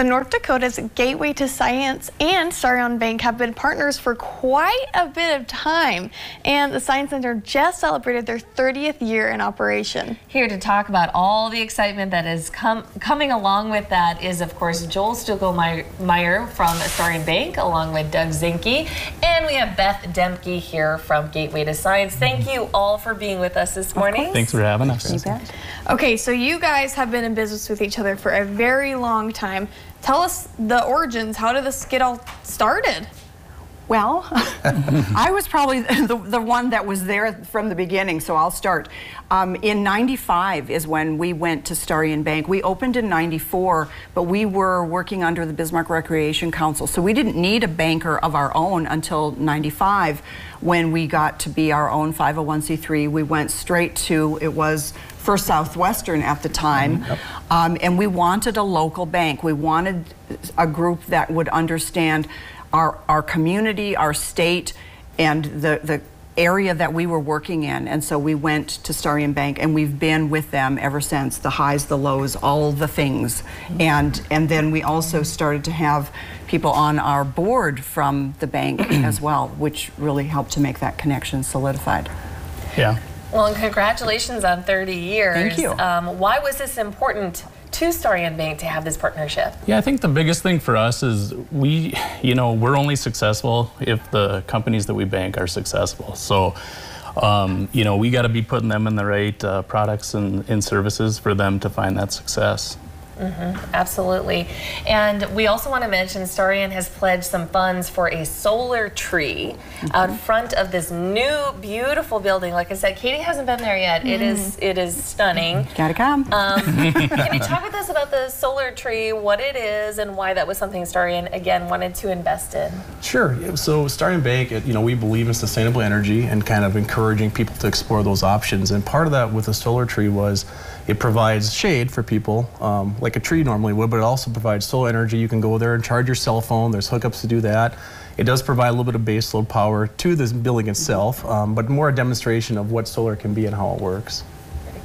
The North Dakota's Gateway to Science and Starion Bank have been partners for quite a bit of time, and the Science Center just celebrated their 30th year in operation. Here to talk about all the excitement that is com coming along with that is, of course, Joel Stugelmeyer from Starion Bank, along with Doug Zinke, and we have Beth Demke here from Gateway to Science. Thank you all for being with us this morning. Thanks for having us. Okay, so you guys have been in business with each other for a very long time. Tell us the origins. How did this get all started? Well, I was probably the, the one that was there from the beginning, so I'll start. Um, in 95 is when we went to Starion Bank. We opened in 94, but we were working under the Bismarck Recreation Council, so we didn't need a banker of our own until 95 when we got to be our own 501c3. We went straight to, it was First Southwestern at the time, yep. um, and we wanted a local bank. We wanted a group that would understand our, our community, our state, and the, the area that we were working in. And so we went to Starion Bank and we've been with them ever since, the highs, the lows, all the things. And, and then we also started to have people on our board from the bank as well, which really helped to make that connection solidified. Yeah. Well, and congratulations on 30 years. Thank you. Um, why was this important to Starion Bank to have this partnership? Yeah, I think the biggest thing for us is we, you know, we're only successful if the companies that we bank are successful. So, um, you know, we got to be putting them in the right uh, products and, and services for them to find that success. Mm -hmm, absolutely. And we also want to mention Starion has pledged some funds for a solar tree mm -hmm. out front of this new beautiful building. Like I said, Katie hasn't been there yet. Mm. It is it is stunning. Gotta come. Um, can you talk with us about the solar tree, what it is, and why that was something Starion again wanted to invest in? Sure. So Starion Bank, you know, we believe in sustainable energy and kind of encouraging people to explore those options. And part of that with the solar tree was it provides shade for people, um, like a tree normally would, but it also provides solar energy. You can go there and charge your cell phone. There's hookups to do that. It does provide a little bit of baseload power to this building itself, um, but more a demonstration of what solar can be and how it works.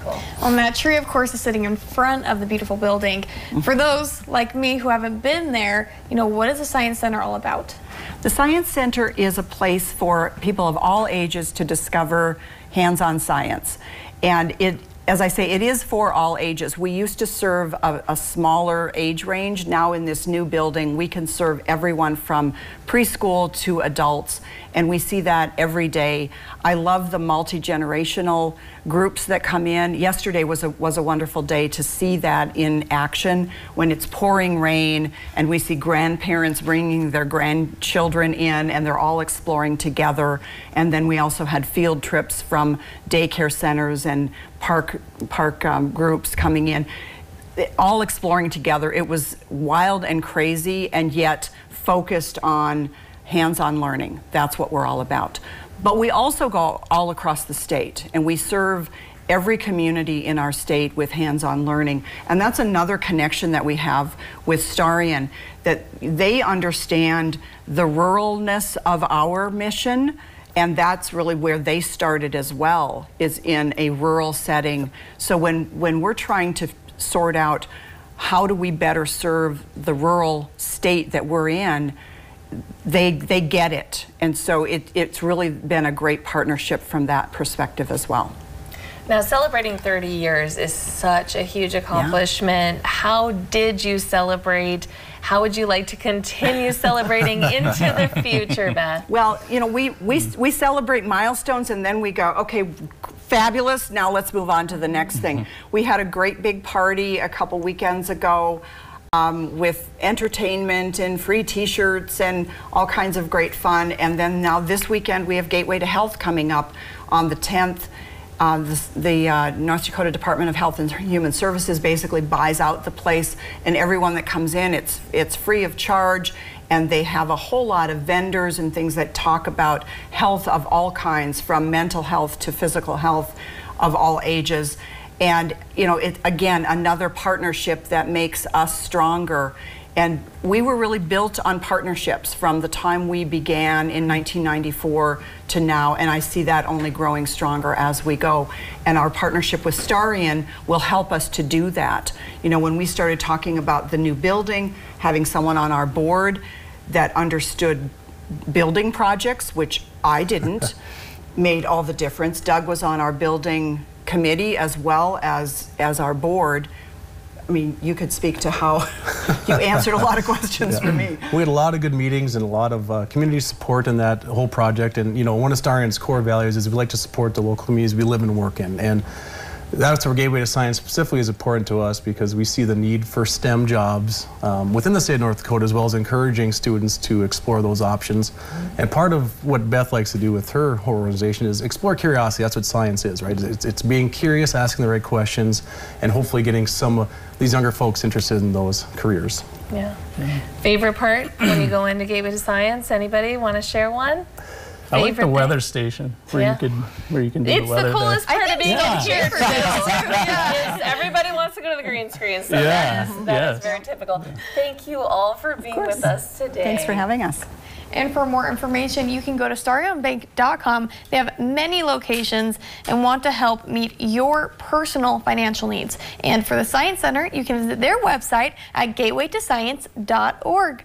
Well, and that tree, of course, is sitting in front of the beautiful building. For those like me who haven't been there, you know, what is the Science Center all about? The Science Center is a place for people of all ages to discover hands-on science. And it as I say, it is for all ages. We used to serve a, a, smaller age range. Now in this new building, we can serve everyone from preschool to adults, and we see that every day. I love the multi-generational groups that come in. Yesterday was a, was a wonderful day to see that in action when it's pouring rain and we see grandparents bringing their grandchildren in and they're all exploring together. And then we also had field trips from daycare centers and park, park um, groups coming in, all exploring together. It was wild and crazy and yet focused on hands-on learning. That's what we're all about. But we also go all across the state and we serve every community in our state with hands-on learning. And that's another connection that we have with Starion, that they understand the ruralness of our mission and that's really where they started as well, is in a rural setting. So when, when we're trying to sort out how do we better serve the rural state that we're in, they, they get it. And so it, it's really been a great partnership from that perspective as well. Now, celebrating 30 years is such a huge accomplishment. Yeah. How did you celebrate? How would you like to continue celebrating into the future, Beth? Well, you know, we, we, we celebrate milestones and then we go, okay, fabulous, now let's move on to the next thing. we had a great big party a couple weekends ago. Um, with entertainment and free t-shirts and all kinds of great fun. And then now this weekend we have Gateway to Health coming up on the 10th uh, the, the uh, North Dakota Department of Health and Human Services basically buys out the place, and everyone that comes in, it's it's free of charge, and they have a whole lot of vendors and things that talk about health of all kinds, from mental health to physical health of all ages. And you know, it again another partnership that makes us stronger And we were really built on partnerships from the time we began in 1994 to now, and I see that only growing stronger as we go. And our partnership with Starion will help us to do that. You know, when we started talking about the new building, having someone on our board that understood building projects, which I didn't, made all the difference. Doug was on our building committee as well as as our board. I mean, you could speak to how you answered a lot of questions for me. We had a lot of good meetings and a lot of uh, community support in that whole project. And you know, one of Starion's core values is we like to support the local communities we live and work in. And that's where Gateway to Science specifically is important to us because we see the need for STEM jobs um, within the state of North Dakota, as well as encouraging students to explore those options. And part of what Beth likes to do with her organization is explore curiosity. That's what science is, right? It's, it's being curious, asking the right questions, and hopefully getting some of these younger folks interested in those careers. Yeah. Favorite part when you go into Gateway to Science? Anybody want to share one? I like the Favorite thing? weather station where Yeah. you could where you can do It's the weather. the coolest there. part of being Yeah. in here for Yeah. everybody wants to go to the green screen. So Yeah, that, is, that is yes. very typical. Thank you all for being with us today. Thanks for having us. And for more information, you can go to starionbank.com. They have many locations and want to help meet your personal financial needs. And for the Science Center, you can visit their website at gatewaytoscience.org.